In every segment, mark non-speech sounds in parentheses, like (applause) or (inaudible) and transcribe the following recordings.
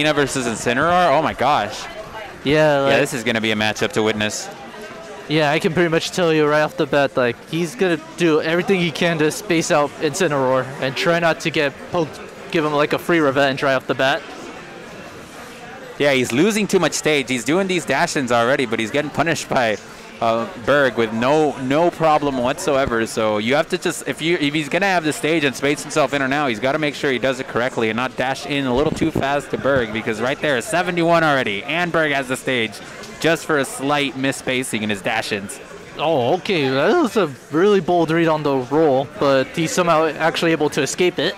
Tina versus Incineroar? Oh my gosh. Yeah, like, Yeah, this is going to be a matchup to witness. yeah, I can pretty much tell you right off the bat, like he's gonna do everything he can to space out Incineroar and try not to get poked, give him like a free revenge right off the bat. Yeah, he's losing too much stage. He's doing these dash-ins already, but he's getting punished by uh, Berg with no no problem whatsoever. So you have to just if you if he's gonna have the stage and space himself in or now, he's got to make sure he does it correctly and not dash in a little too fast to Berg because right there is 71 already, and Berg has the stage just for a slight misspacing in his dash-ins. Oh, okay, that was a really bold read on the roll, but he's somehow actually able to escape it.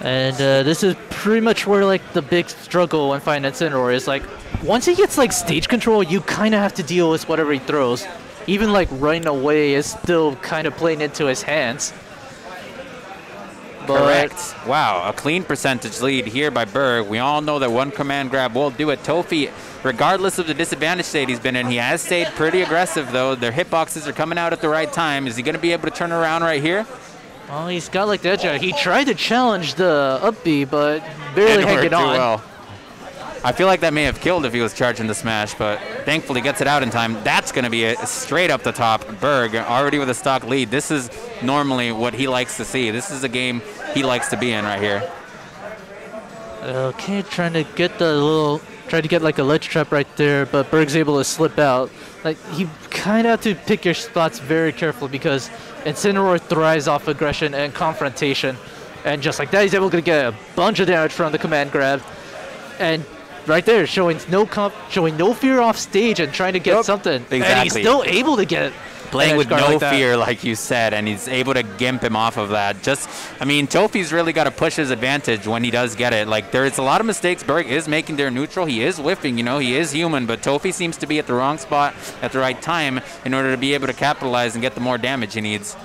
And uh, this is pretty much where like the big struggle when fighting Incineroar is like, once he gets like stage control, you kind of have to deal with whatever he throws. Even like running away is still kind of playing into his hands. But Correct. Wow, a clean percentage lead here by Berg. We all know that one command grab will do it. Tofee, regardless of the disadvantage state he's been in, he has stayed pretty aggressive though. Their hitboxes are coming out at the right time. Is he going to be able to turn around right here? Well, he's got like the edge. out. He tried to challenge the up B, but barely work too on. well. I feel like that may have killed if he was charging the smash, but thankfully gets it out in time. That's going to be it straight up the top. Berg already with a stock lead. This is normally what he likes to see. This is a game he likes to be in right here. Okay, trying to get the little, trying to get like a ledge trap right there, but Berg's able to slip out. Like you kind of have to pick your spots very carefully because Incineroar thrives off aggression and confrontation, and just like that, he's able to get a bunch of damage from the command grab, and right there, showing no comp, showing no fear off stage and trying to get something, and he's still able to get playing with no like fear, like you said, and he's able to gimp him off of that. Just, I mean, Tofee's really got to push his advantage when he does get it. Like, there's a lot of mistakes Berg is making there neutral. He is whiffing, you know, he is human, but Tofee seems to be at the wrong spot at the right time in order to be able to capitalize and get the more damage he needs.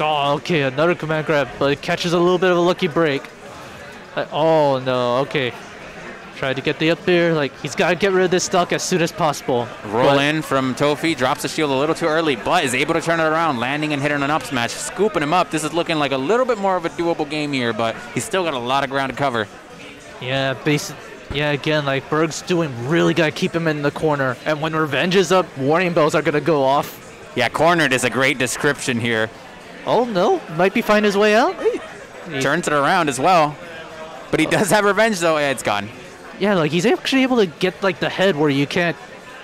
Oh, okay, another command grab, but it catches a little bit of a lucky break. Like, oh no, okay. Try to get the up there. Like he's got to get rid of this stock as soon as possible. Roll But- in from Tofee, drops the shield a little too early, but is able to turn it around, landing and hitting an up smash, scooping him up. This is looking like a little bit more of a doable game here, but he's still got a lot of ground to cover. Yeah, basic. Yeah, again, like Berg's doing really got to keep him in the corner. And when revenge is up, warning bells are gonna go off. Yeah, cornered is a great description here. Oh no, might be finding his way out. He- Turns it around as well. But he does have revenge though. Yeah, it's gone. Yeah, like he's actually able to get like the head where you can't,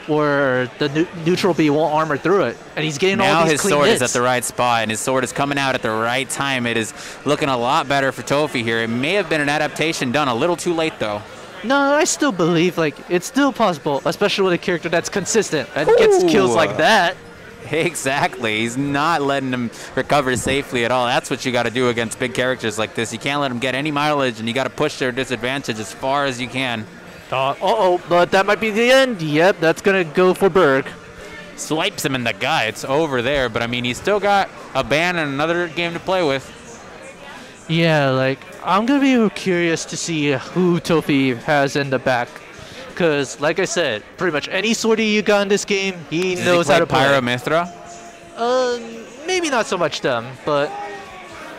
where the neu- neutral B won't armor through it, and he's getting all Now these his clean sword hits. is at the right spot, and his sword is coming out at the right time. It is looking a lot better for Tofee here. It may have been an adaptation done a little too late though. No, I still believe like it's still possible, especially with a character that's consistent and gets kills like that. (laughs) Exactly. He's not letting him recover safely at all. That's what you got to do against big characters like this. You can't let them get any mileage, and you got to push their disadvantage as far as you can. Uh oh, but that might be the end. Yep, that's gonna go for Berg. Swipes him in the guy. It's over there, but I mean, he's still got a ban and another game to play with. Yeah, like I'm gonna be curious to see who Tofee has in the back, cause like I said, pretty much any sortie you got in this game, he Does knows he how to play play. Pyra Mythra? Uh, maybe not so much them, but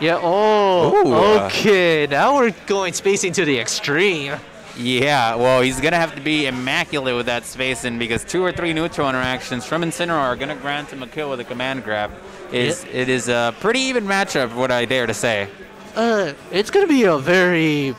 yeah. Oh, Ooh, okay. Now we're going spacing to the extreme. Yeah, well, he's going to have to be immaculate with that spacing because two or three neutral interactions from Incineroar are going to grant him a kill with a command grab. Is It is a pretty even matchup, what I dare to say. Uh, it's gonna be a very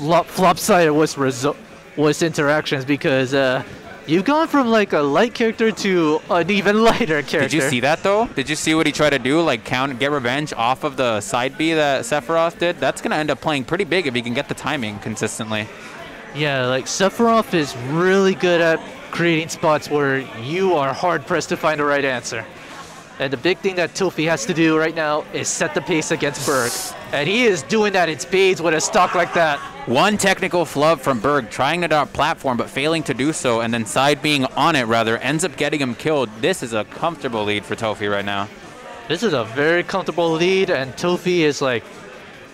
lop- flopsided with result with interactions because uh, you've gone from like a light character to an even lighter character. Did you see that though? Did you see what he tried to do? Like count, get revenge off of the side B that Sephiroth did. That's gonna end up playing pretty big if he can get the timing consistently. Yeah, like Sephiroth is really good at creating spots where you are hard pressed to find the right answer. And the big thing that Tofee has to do right now is set the pace against Berg. And he is doing that in spades with a stock like that. One technical flub from Berg, trying to dot platform but failing to do so, and then side being on it rather, ends up getting him killed. This is a comfortable lead for Tofee right now. This is a very comfortable lead, and Tofee is like,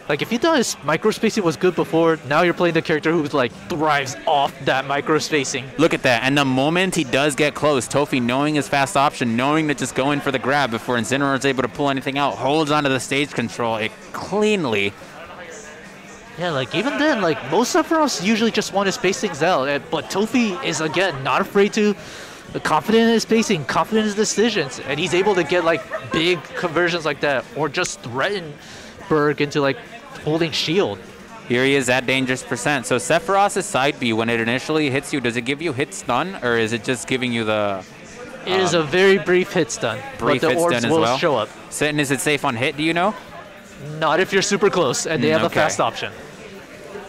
like if you thought his micro spacing was good before, now you're playing the character who's like thrives off that micro spacing. Look at that. And the moment he does get close, Tofee, knowing his fast option, knowing to just go in for the grab before Incineroar is able to pull anything out, holds onto the stage control it cleanly. Yeah, like even then, like most Sephiroths usually just want to space things out, but Tofee is again not afraid to, confident in his spacing, confident in his decisions, and he's able to get like big conversions like that, or just threaten Berg into like holding shield. Here he is at dangerous percent. So Sephiroth's side B, when it initially hits you, does it give you hit stun, or is it just giving you the It is a very brief hit stun, brief but the hit orbs stun as will well? show up. Sitting, is it safe on hit? Do you know? Not if you're super close and they Mm, have okay. a fast option.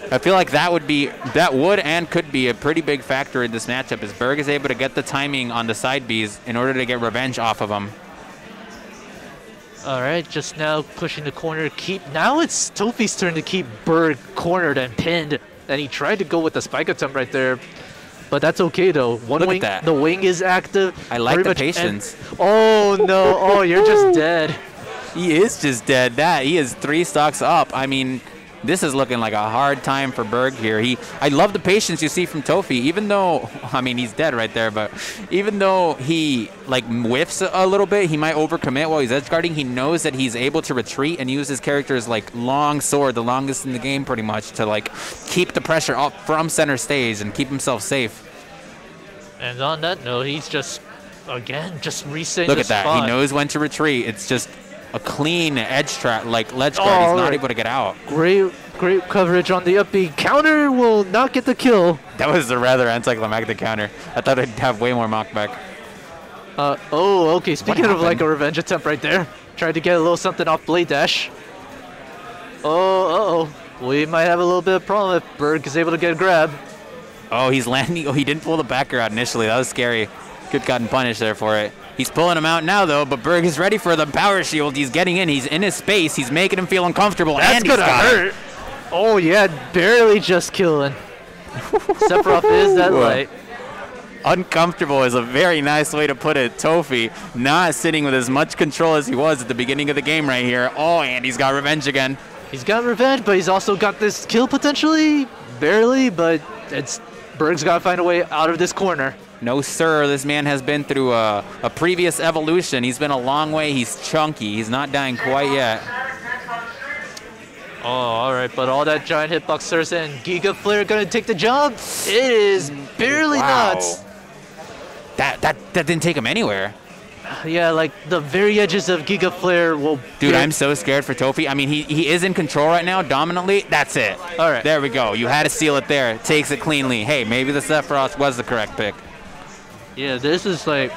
I feel like that would be that would and could be a pretty big factor in this matchup. Is Berg is able to get the timing on the side Bs in order to get revenge off of him. All right, just now pushing the corner. Keep now it's Tofee's turn to keep Berg cornered and pinned, and he tried to go with the spike attempt right there, but that's okay though. One Look at wing, that. the wing is active. I like the patience. oh no! Oh, you're just dead. He is just dead. That he is three stocks up. I mean, this is looking like a hard time for Berg here. He, I love the patience you see from Tofee. Even though, (laughs) I mean, he's dead right there, but even though he like whiffs a, little bit, he might overcommit while he's edge guarding. He knows that he's able to retreat and use his character's like long sword, the longest in the game, pretty much, to like keep the pressure up from center stage and keep himself safe. And on that note, he's just again just resetting Look at that. spot. He knows when to retreat. It's just a clean edge trap, like ledge guard. Oh, he's not right. able to get out. Great, great coverage on the up B. Counter will not get the kill. That was a rather anticlimactic counter. I thought I'd have way more knockback. Uh, oh, okay. Speaking of like a revenge attempt right there, tried to get a little something off Blade Dash. Oh, uh oh. We might have a little bit of problem if Berg is able to get a grab. Oh, he's landing. Oh, he didn't pull the backer out initially. That was scary. Good gotten punished there for it. He's pulling him out now, though, but Berg is ready for the power shield. He's getting in. He's in his space. He's making him feel uncomfortable. That's and he's gonna got it. hurt. Oh yeah, barely just killing. Sephiroth is that light. Uncomfortable is a very nice way to put it. Tofee not sitting with as much control as he was at the beginning of the game right here. Oh, and he's got revenge again. He's got revenge, but he's also got this kill potentially. Barely, but it's Berg's got to find a way out of this corner. No, sir. This man has been through a, a previous evolution. He's been a long way. He's chunky. He's not dying quite yet. Oh, all right, but all that giant hitbox Sursa and Giga Flare gonna take the jump. It is mm, barely Wow. nuts. That, that that didn't take him anywhere. Yeah, like the very edges of Giga Flare will. Dude, I'm so scared for Tofee. I mean, he, he is in control right now, dominantly. That's it. All right. There we go. You had to seal it there. Takes it cleanly. Hey, maybe the Sephiroth was the correct pick. Yeah, this is like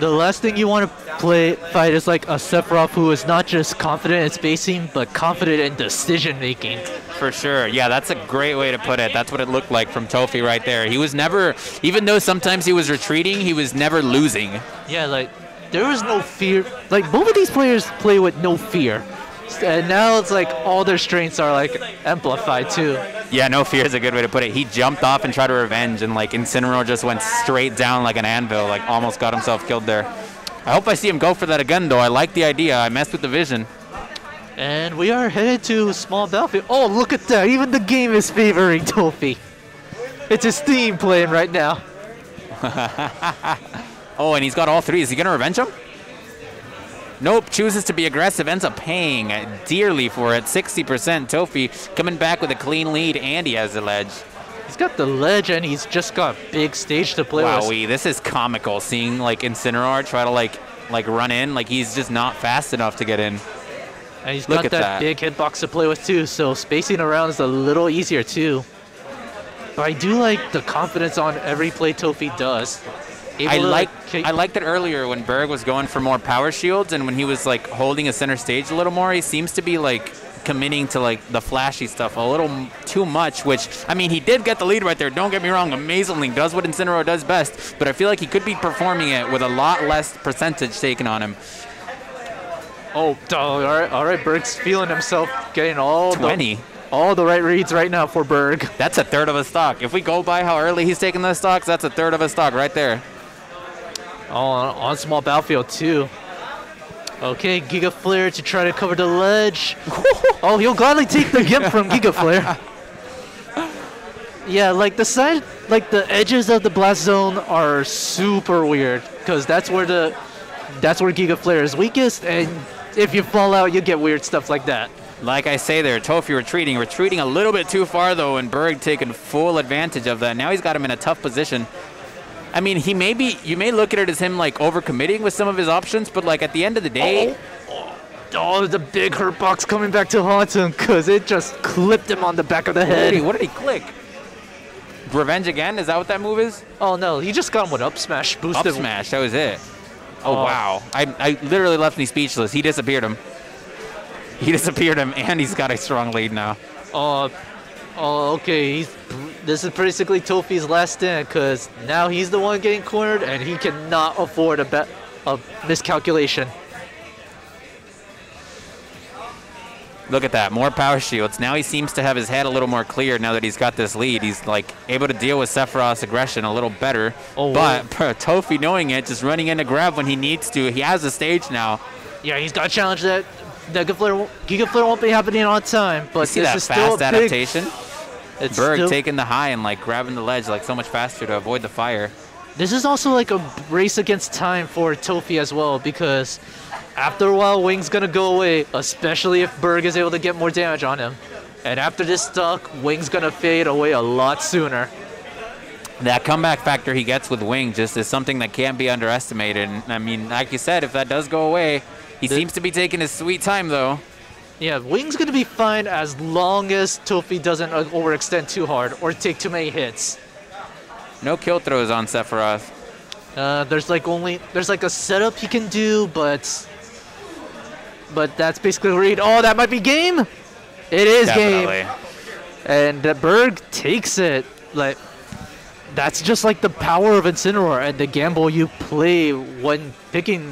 the last thing you want to play fight is like a Sephiroth who is not just confident in spacing, but confident in decision making. For sure. Yeah, that's a great way to put it. That's what it looked like from Tofee right there. He was never, even though sometimes he was retreating, he was never losing. Yeah, like there was no fear. Like both of these players play with no fear, and now it's like all their strengths are like amplified too. Yeah, no fear is a good way to put it. He jumped off and tried to revenge, and like Incineroar just went straight down like an anvil, like almost got himself killed there. I hope I see him go for that again, though. I like the idea. I messed with the vision. And we are headed to small battlefield. Oh, look at that! Even the game is favoring Tofee. It's his theme playing right now. (laughs) Oh, and he's got all three. Is he going to revenge him? Nope, chooses to be aggressive, ends up paying dearly for it. 60% Tofee coming back with a clean lead, and he has the ledge. He's got the ledge, and he's just got a big stage to play with. Wowee, this is comical. Seeing like Incineroar try to like like run in, like he's just not fast enough to get in. And he's Look got at that, that. big hitbox to play with too, so spacing around is a little easier too. But I do like the confidence on every play Tofee does. Able I to, like I liked it earlier when Berg was going for more power shields, and when he was like holding a center stage a little more. He seems to be like committing to like the flashy stuff a little too much. Which I mean, he did get the lead right there. Don't get me wrong, amazingly does what Incineroar does best. But I feel like he could be performing it with a lot less percentage taken on him. Oh, all right, all right. Berg's feeling himself, getting all Twenty. the all the right reads right now for Berg. That's a third of a stock. If we go by how early he's taking those stocks, that's a third of a stock right there. Oh, on, small battlefield too. Okay, Giga Flare to try to cover the ledge. (laughs) oh, he'll gladly take the gimp from Giga Flare. Yeah, like the side, like the edges of the blast zone are super weird because that's where the, that's where Giga Flare is weakest, and if you fall out, you get weird stuff like that. Like I say there, Tofee retreating. Retreating a little bit too far, though, and Berg taking full advantage of that. Now he's got him in a tough position. I mean, he may be, you may look at it as him, like, overcommitting with some of his options, but, like, at the end of the day, Oh, oh, oh the big hurt box coming back to haunt him because it just clipped him on the back of the what did, he, head. what did he click? Revenge again? Is that what that move is? Oh no, he just got him with up smash, Up smash, that was it. Oh, Oh. wow. I, I literally left me speechless. He disappeared him. He disappeared him, and he's got a strong lead now. Oh, oh, okay. He's this is basically Tofee's last stand because now he's the one getting cornered and he cannot afford a bet a miscalculation. Look at that, more power shields. Now he seems to have his head a little more clear now that he's got this lead. He's like able to deal with Sephiroth's aggression a little better. Oh, but (laughs) Tofee knowing it, just running in to grab when he needs to. He has the stage now. Yeah, he's got to challenge that. Giga Flare, won't- Giga Flare won't be happening on time, but You see this that is still fast big. adaptation? It's Berg still- taking the high and like grabbing the ledge like so much faster to avoid the fire. This is also like a race against time for Tofee as well because after a while, Wing's gonna go away, especially if Berg is able to get more damage on him. And after this stuck, Wing's gonna fade away a lot sooner. That comeback factor he gets with Wing just is something that can't be underestimated. And I mean, like you said, if that does go away, he The- seems to be taking his sweet time though. Yeah, Wing's gonna be fine as long as Tofee doesn't uh, overextend too hard or take too many hits. No kill throws on Sephiroth. Uh, there's like only there's like a setup he can do, but but that's basically read. Oh, that might be game. It is game. Definitely. And uh, Berg takes it. Like that's just like the power of Incineroar and the gamble you play when picking